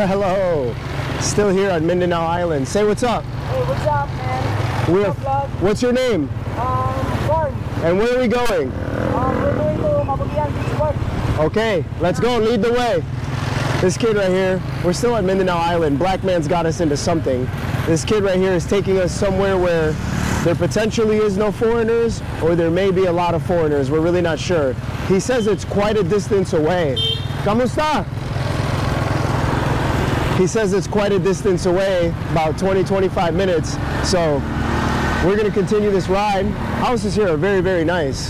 Hello. Still here on Mindanao Island. Say what's up. Hey, what's up, man? We're, What's up, what's your name? Um, Born. And where are we going? Um, we're going to Kabagian Beach Park. Okay, let's go. Lead the way. This kid right here, we're still at Mindanao Island. Black man's got us into something. This kid right here is taking us somewhere where there potentially is no foreigners or there may be a lot of foreigners. We're really not sure. He says it's quite a distance away. Kamusta? He says it's quite a distance away, about 20, 25 minutes. So we're gonna continue this ride. Houses here are very, very nice.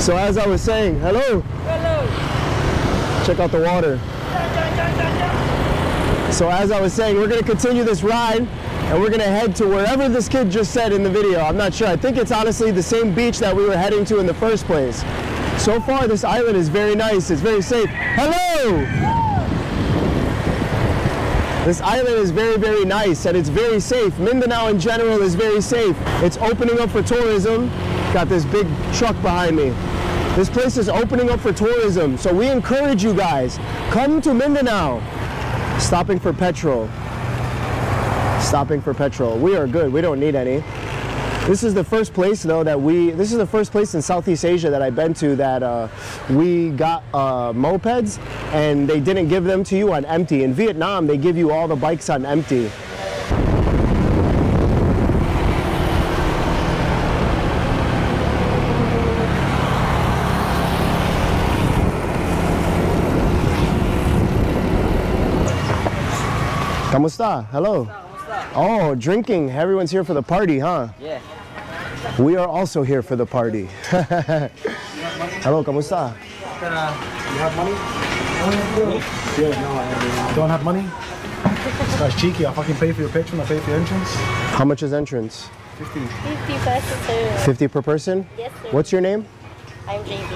So as I was saying, hello, Hello. check out the water. So as I was saying, we're gonna continue this ride and we're gonna head to wherever this kid just said in the video. I'm not sure. I think it's honestly the same beach that we were heading to in the first place. So far, this island is very nice. It's very safe. Hello! This island is very, very nice and it's very safe. Mindanao in general is very safe. It's opening up for tourism. Got this big truck behind me. This place is opening up for tourism. So we encourage you guys, come to Mindanao. Stopping for petrol. Stopping for petrol. We are good. We don't need any. This is the first place though that we, this is the first place in Southeast Asia that I've been to that uh, we got uh, mopeds and they didn't give them to you on empty. In Vietnam, they give you all the bikes on empty. Kamusta? Hello. Oh, drinking. Everyone's here for the party, huh? Yeah. We are also here for the party. Hello, kamusta? Uh, you have money? Yeah, no, I don't have money. That's cheeky. I'll fucking pay for your picture and I'll pay for your entrance. How much is entrance? 50. 50 pesos, sir. 50 per person? Yes, sir. What's your name? I'm JB,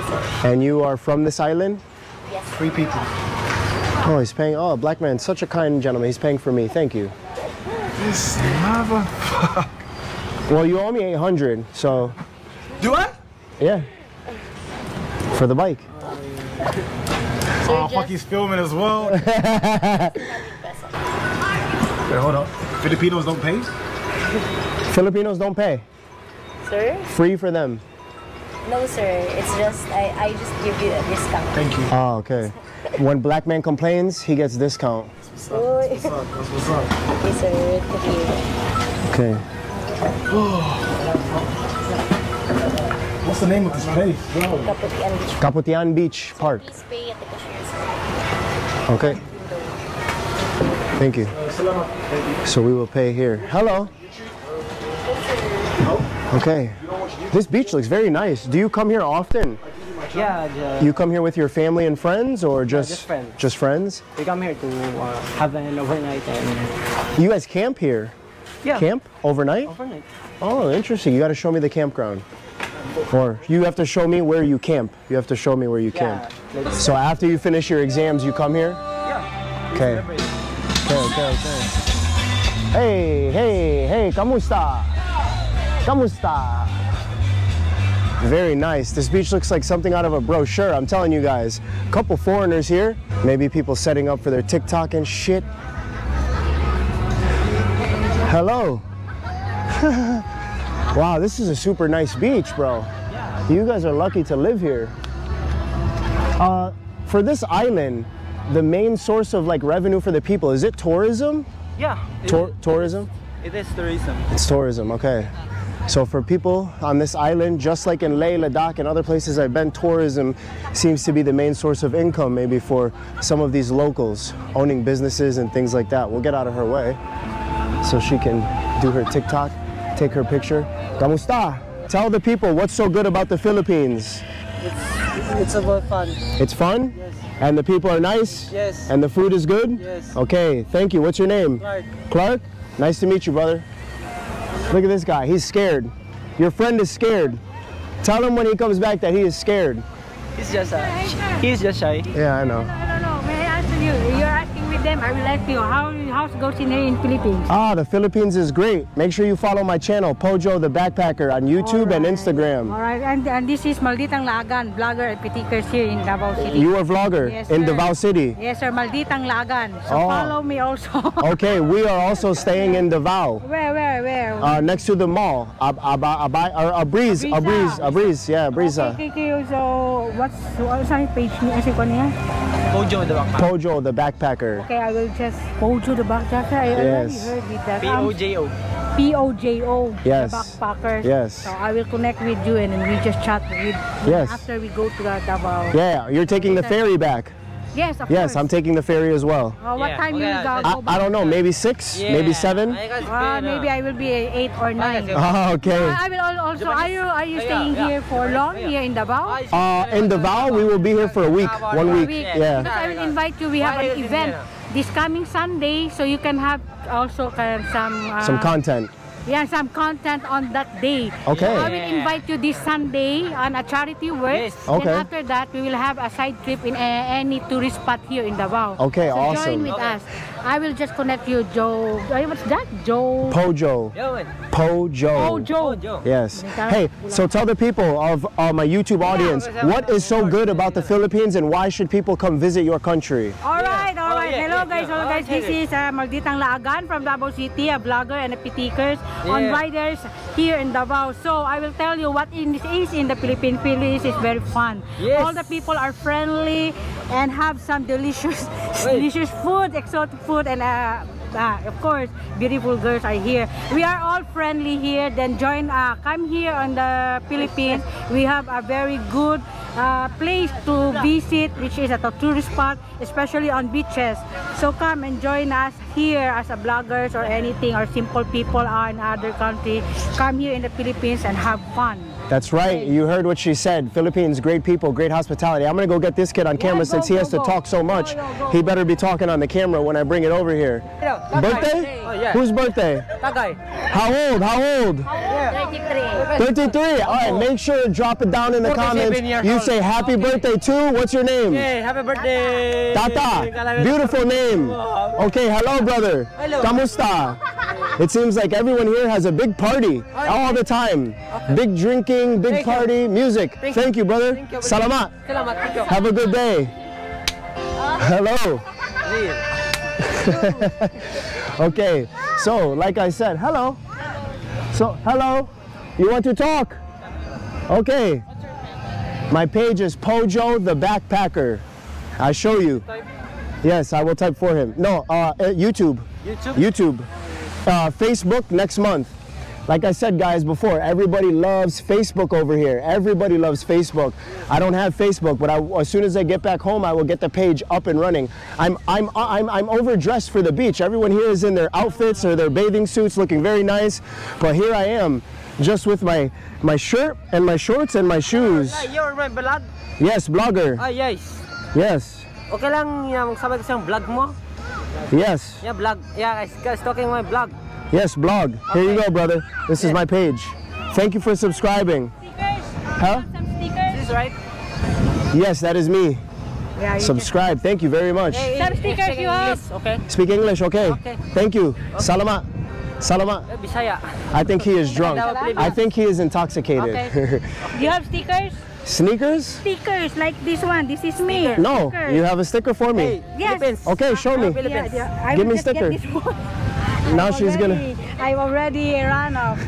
sir. And you are from this island? Yes. Three people. Oh, he's paying. Oh, black man, such a kind gentleman. He's paying for me. Thank you. This mother. Well, you owe me 800, so Do I? yeah. For the bike. Sir, Oh, fuck, he's filming as well. Wait, hold up. Filipinos don't pay? Filipinos don't pay. Sir? Free for them. No, sir. It's just, I, I just give you a discount. Thank you. Oh, okay. When black man complains, he gets discount. What's up? That's what's up. okay, sir. Thank you. Okay. What's the name of this place? Kaputian Beach. Kaputian Beach Park. Please pay at the cashier, sir. Okay. Thank you. So we will pay here. Hello. Okay. This beach looks very nice. Do you come here often? Yeah, the, You come here with your family and friends or just just friends. Just friends? we come here to uh, have an overnight and You guys camp here? yeah, Camp overnight? overnight. Oh, interesting. You got to show me the campground. Or you have to show me where you camp. You have to show me where you Yeah, camp. let's, So after you finish your exams, you come here? yeah. Okay. Okay, okay, okay. Hey, hey, hey, kamusta? Kamusta? Very nice. This beach looks like something out of a brochure. I'm telling you guys. A couple foreigners here. Maybe people setting up for their TikTok and shit. Hello. wow, this is a super nice beach, bro. You guys are lucky to live here. Uh, for this island, the main source of like revenue for the people is it tourism? Yeah, it, Tour- tourism? it is tourism. It's tourism, okay. So for people on this island, just like in Leh, Ladakh, and other places I've been, tourism seems to be the main source of income, maybe for some of these locals owning businesses and things like that. We'll get out of her way so she can do her TikTok, take her picture. Kamusta? Tell the people what's so good about the Philippines. It's about fun. It's fun? Yes. And the people are nice? Yes. And the food is good? Yes. Okay, thank you. What's your name? Clark. Clark? Nice to meet you, brother. Look at this guy. He's scared. Your friend is scared. Tell him when he comes back that he is scared. He's just uh, he's just shy. Yeah, I know. No, no, no. I answer you? You're asking with them. I will ask you. How how's goes in here in Philippines? Ah, the Philippines is great. Make sure you follow my channel, Pojo the Backpacker, on YouTube and Instagram. All right, and, and this is Malditang Laagan, vlogger and pitikers here in Davao City. You are a vlogger Yes, in sir. Davao City. Yes, sir, Malditang Laagan. So Oh. follow me also. Okay, we are also staying in Davao. where, where, where? Uh, next to the mall, Ab- Ab- Ab- or a breeze, a breeze, a breeze, yeah, breeza. Okay, okay, okay, so what's what's ang page niya? Kasi ko niya? Pojo the backpack. Pojo the backpacker. Okay, I will just Pojo the backpacker. I already Yes. heard it. That. Um, P-O-J-O. P-O-J-O. Yes. The backpacker. Yes. So I will connect with you and then we just chat with Yes. after we go to the Davao. Yeah, you're taking the ferry back. Yes, of Yes, course. I'm taking the ferry as well. Uh, what Yeah, time okay, you go, I- go I. I don't know, maybe six, maybe seven. Uh, maybe I will be eight or nine. Okay. Oh, okay. I will also. Are you are you staying yeah. here for long here in Davao? Uh, in Davao, we will be here for a week, one week. week. Yeah. Because I will invite you. We have an event here? This coming Sunday, so you can have also kind some uh, Some content. yeah some content on that day. Okay. So I will invite you this Sunday on a charity work. Yes. Okay. Then after that, we will have a side trip in a, any tourist spot here in Davao. Okay, so awesome. Join with us. I will just connect you, Joe. ay, What's that, Joe? Pojo. Yo, Pojo. Joe. Pojo. Yes. Hey, so tell the people of uh, my YouTube audience what is so good about the Philippines and why should people come visit your country? All right, all right. Yeah, Hello yeah, guys, hello guys. This is uh, Malditang Laagan from Davao City, a vlogger and a pitikers on Yeah. riders here in Davao. So I will tell you what in this is in the Philippines. Philippines is very fun. Yes. All the people are friendly and have some delicious, delicious food, exotic food, and uh, uh, of course, beautiful girls are here. We are all friendly here. Then join, uh, come here on the Philippines. We have a very good uh, place to visit, which is at a tourist spot, especially on beaches. So come and join us here as a bloggers or anything, or simple people are in other country. Come here in the Philippines and have fun. That's right. You heard what she said. Philippines, great people, great hospitality. I'm gonna go get this kid on camera go, since he go, has to talk so much. Go, go, go. He better be talking on the camera when I bring it over here. Birthday? Oh, yeah. Whose birthday? Tagay. How old? How old? 33. 33. All right, make sure to drop it down in the comments. You say happy birthday too. What's your name? Hey, happy birthday. Tata, beautiful name. Okay, hello, brother. Hello. Kamusta? It seems like everyone here has a big party all the time. Big drinking, big Thank you. party, music. Thank Thank you, brother. Thank you. Salamat. Salamat. Have a good day. Hello. Okay, so like I said, hello. So, hello. You want to talk? Okay. My page is Pojo the Backpacker. I'll show you. Yes, I will type for him. No, uh, uh, YouTube. YouTube? YouTube. Uh, Facebook next month. Like I said, guys, before, everybody loves Facebook over here. Everybody loves Facebook. I don't have Facebook, but I, as soon as I get back home, I will get the page up and running. I'm, I'm, I'm, I'm overdressed for the beach. Everyone here is in their outfits or their bathing suits, looking very nice. But here I am, just with my, my shirt and my shorts and my shoes. You're my vlog? Yes, blogger. Ah, yes. Yes, Okay lang yung magsabay ko sa vlog mo. yes, Yeah, vlog. Yeah, guys, guys, talking my vlog. Yes, blog. Here you go, brother. This is my page. Thank you for subscribing. Huh? Some stickers. This is right? Yes, that is me. Yeah, you Subscribe. Thank you very much. Some stickers you have. Okay. Speak English, okay? Okay. Thank you. Salamat. Salamat. Eh, Bisaya. I think he is drunk. I think he is intoxicated. Okay. Do you have stickers? Sneakers? Stickers like this one. This is me. No. Stickers. You have a sticker for Hey, me. Yes. Philippines. Okay, show me. Yeah, yeah. Give will me just get sticker. This one. Now I'm she's gonna. I'm already ran off.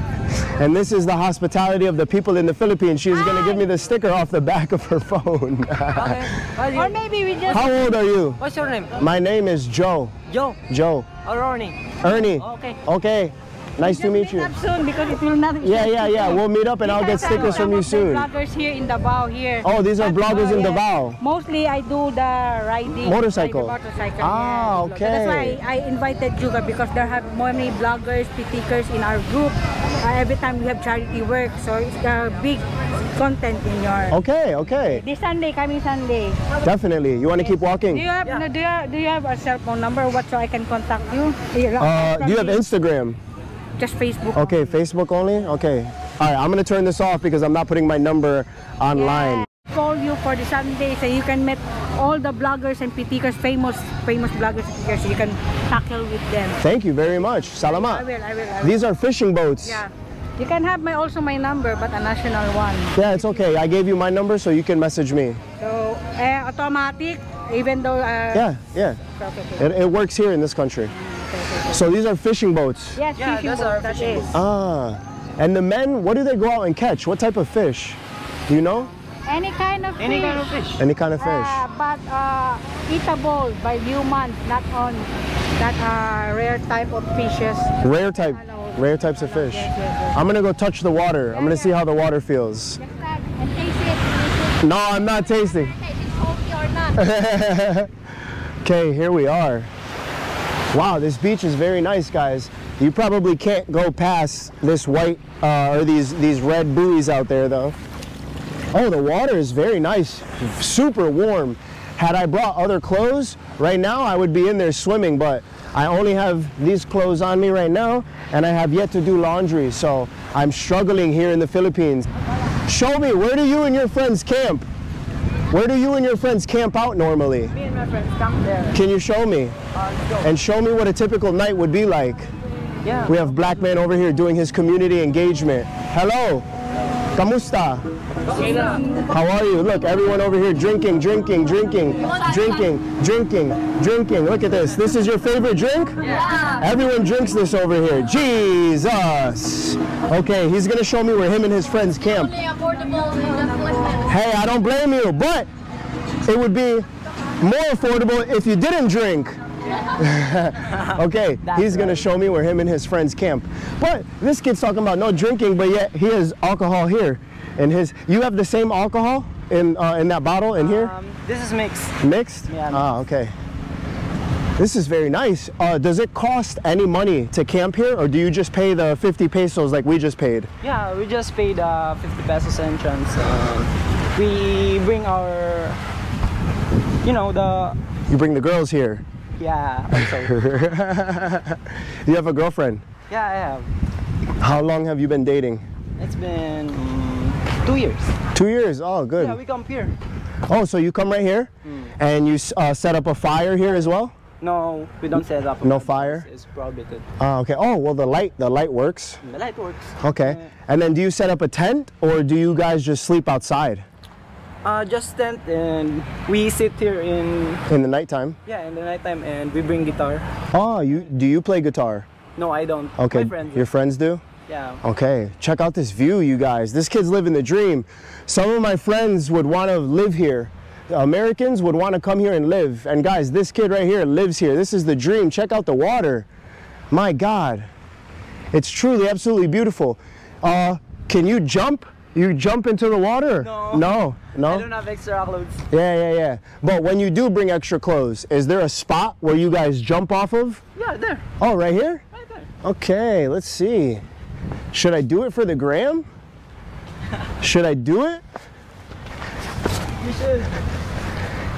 And this is the hospitality of the people in the Philippines. She's gonna give me the sticker off the back of her phone. Okay. Or maybe we just. How old are you? what's your name? My name is Joe. Joe Joe. or Ronnie? Ernie. Okay. Okay. Nice to just meet you. up soon because it will not. Yeah, yeah, yeah. We'll meet up and I'll get stickers some from you soon. Bloggers here in Davao here. Oh, these are That's bloggers why, in yeah. Davao. Mostly I do the riding. Motorcycle. motorcycle. Ah, yeah. So That's why. I invited you because there have many bloggers, pitikers in our group. Uh, every time we have charity work, so it's a big content in your. Okay, okay. This Sunday, coming Sunday. Definitely. You want to keep walking? Do walking? you have no, do you have, do you have a cell phone number? What so I can contact you? Uh, do you have the- Instagram? Just Facebook. Okay, Facebook only? Okay. All right, I'm going to turn this off because I'm not putting my number online. Yeah. Call you for the Sunday so you can meet all the bloggers and pitikers, famous famous bloggers and pitikers, you can tackle with them. Thank you very much. I Salamat. will, I will, I will. These are fishing boats. yeah. You can have my also my number, but a national one. Yeah, it's okay. I gave you my number so you can message me. So, eh, automatic, even though... Uh, Yeah, yeah. Okay, okay. It, it works here in this country. So these are fishing boats. Yes, Yeah, fishing those boat, are that fishing is. Ah. And the men, what do they go out and catch? What type of fish? Do you know? Any kind of Any fish. kind of fish. Any kind of fish? Uh, but uh, eatable by humans, not on that uh, rare type of fishes. Rare type, Hello. rare types of fish. Yes, yes, yes. I'm gonna go touch the water. I'm gonna see how the water feels. Just that and taste it. Taste it. No, I'm not tasting. Okay, it's salty or not. Okay, here we are. Wow, this beach is very nice, guys. You probably can't go past this white uh, or these these red buoys out there, though. Oh, the water is very nice, super warm. Had I brought other clothes, right now I would be in there swimming, but I only have these clothes on me right now, and I have yet to do laundry, so I'm struggling here in the Philippines. Show me, where do you and your friends camp? Where do you and your friends camp out normally? Me and my friends come there. Can you show me? Uh. And show me what a typical night would be like. Yeah. We have Black Man over here doing his community engagement. Hello. Kamusta? How are you? Look, everyone over here drinking, drinking, drinking, drinking, drinking, drinking. Look at this. This is your favorite drink? Yeah. Everyone drinks this over here. Jesus. Okay, he's gonna show me where him and his friends camp. affordable in the Philippines. Hey, I don't blame you, but it would be more affordable if you didn't drink. okay, he's gonna show me where him and his friends camp. But this kid's talking about no drinking, but yet he has alcohol here. And his, you have the same alcohol in uh, in that bottle in here, Um, this is mixed. mixed. yeah, Ah, okay. This is very nice. Uh, does it cost any money to camp here, or do you just pay the 50 pesos like we just paid? Yeah, we just paid uh, 50 pesos entrance and we bring our, you know, the, You bring the girls here. Yeah, also. you have a girlfriend. yeah, I have. How long have you been dating? It's been mm, two years. Two years. Oh, good. Yeah, we come here. Oh, so you come right here, and you uh, set up a fire here as well. No, we don't set up. No fire? It's prohibited. Ah, okay. Oh, well, the light, the light works. The light works. Okay. And then, do you set up a tent, or do you guys just sleep outside Uh, just tent and we sit here in, in the nighttime? yeah, in the nighttime and we bring guitar. Oh, you do you play guitar? No, I don't. Okay. Friends. Your friends do. yeah. Okay, check out this view, you guys. This kid's living the dream. Some of my friends would want to live here. Americans would want to come here and live. And guys, this kid right here lives here. This is the dream. Check out the water. My God. It's truly absolutely beautiful. Uh, can you jump? You jump into the water? No. No. No? I don't have extra clothes. Yeah, yeah, yeah. But when you do bring extra clothes, is there a spot where you guys jump off of? Yeah, there. Oh, right here? Right there. Okay, let's see. Should I do it for the gram? Should I do it? You should.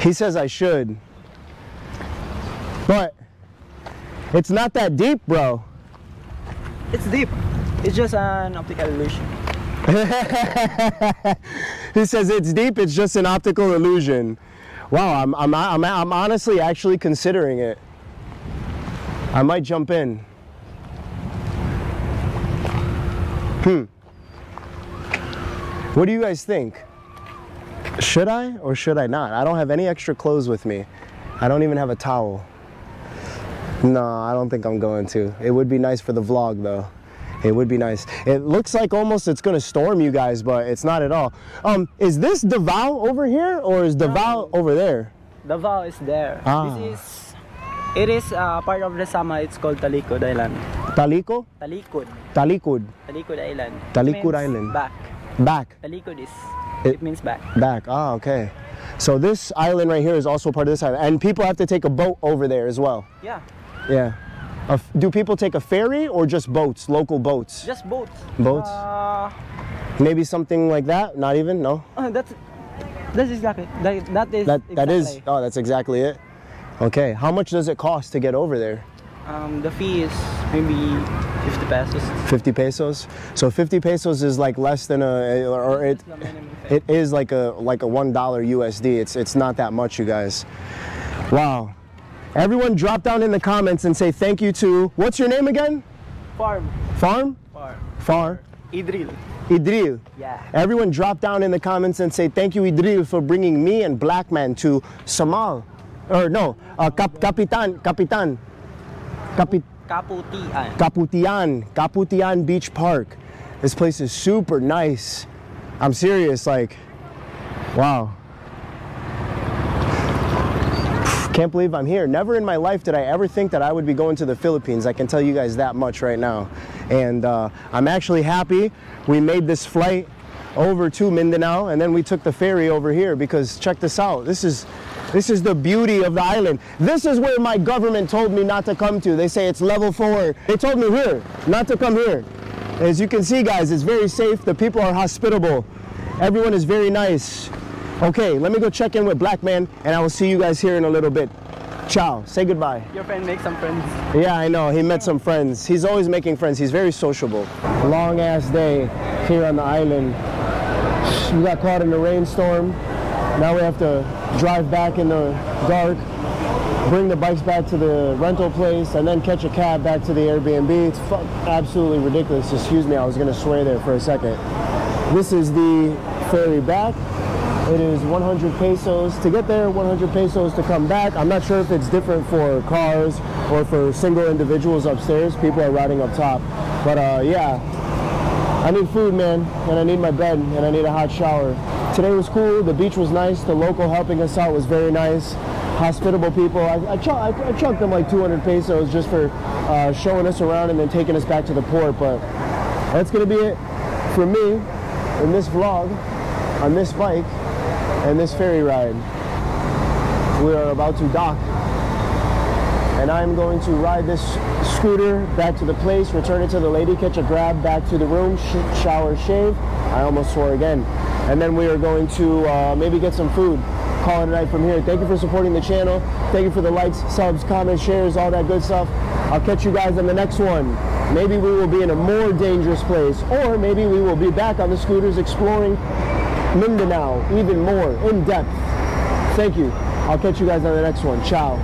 He says I should. But it's not that deep, bro. It's deep. It's just an optical illusion. He says it's deep, it's just an optical illusion. Wow, I'm, I'm, I'm, I'm honestly actually considering it. I might jump in. Hmm. What do you guys think? Should I or should I not? I don't have any extra clothes with me. I don't even have a towel. No, I don't think I'm going to. It would be nice for the vlog though. It would be nice. It looks like almost it's gonna storm you guys, but it's not at all. Um, is this Davao over here or is Davao over there? Davao is there. Ah. This is, it is uh, part of the Sama. It's called Talikod Island. Taliko? Talikod. Talikod. Talikod Island. Talikod Island. Back. Back. Talikod is, It- it, means back. Back. Ah, okay. So this island right here is also part of this island. And people have to take a boat over there as well. Yeah, Yeah. Do people take a ferry or just boats, local boats? just boats. Boats? Uh, Maybe something like that? Not even? No? uh, that's, that's exactly, that, that is That, that is, exactly. oh, that's exactly it. Okay. How much does it cost to get over there? Um, the fee is maybe 50 pesos. 50 pesos. So 50 pesos is like less than a, or it, The minimum pay. it is like a like a one dollar USD. It's it's not that much, you guys. Wow. Everyone, drop down in the comments and say thank you to what's your name again? Farm. Farm. Farm. Far. Idril. Idril. Yeah. Everyone, drop down in the comments and say thank you, Idril, for bringing me and Black Man to Samal, or no, uh, Cap- Capitan, Capitan, Capit. Kaputian. Kaputian, Kaputian Beach Park. This place is super nice. I'm serious, like, wow. Can't believe I'm here. Never in my life did I ever think that I would be going to the Philippines. I can tell you guys that much right now. And uh, I'm actually happy we made this flight over to Mindanao and then we took the ferry over here because check this out. This is this is the beauty of the island. This is where my government told me not to come to. They say it's level four. They told me here not to come here. As you can see, guys, it's very safe. The people are hospitable. Everyone is very nice. Okay, let me go check in with Black Man, and I will see you guys here in a little bit. Ciao. Say goodbye. Your friend make some friends. Yeah, I know. He met some friends. He's always making friends. He's very sociable. Long ass day here on the island. We got caught in a rainstorm. Now we have to drive back in the dark, bring the bikes back to the rental place, and then catch a cab back to the Airbnb. It's absolutely ridiculous. Excuse me, I was gonna swear there for a second. This is the ferry back. It is 100 pesos to get there, 100 pesos to come back. I'm not sure if it's different for cars or for single individuals upstairs. People are riding up top. But uh, yeah, I need food, man, and I need my bed, and I need a hot shower. Today was cool. The beach was nice. The local helping us out was very nice. Hospitable people. I, I, ch- I, I chucked them like 200 pesos just for uh, showing us around and then taking us back to the port. But that's gonna be it for me in this vlog on this bike and this ferry ride. We are about to dock and I'm going to ride this scooter back to the place, return it to the lady, catch a grab back to the room, sh- shower, shave. I almost swore again. And then we are going to uh, maybe get some food. Call it a night from here. Thank you for supporting the channel. Thank you for the likes, subs, comments, shares, all that good stuff. I'll catch you guys on the next one. Maybe we will be in a more dangerous place, or maybe we will be back on the scooters exploring Mindanao even more in depth. Thank you. I'll catch you guys on the next one. Ciao.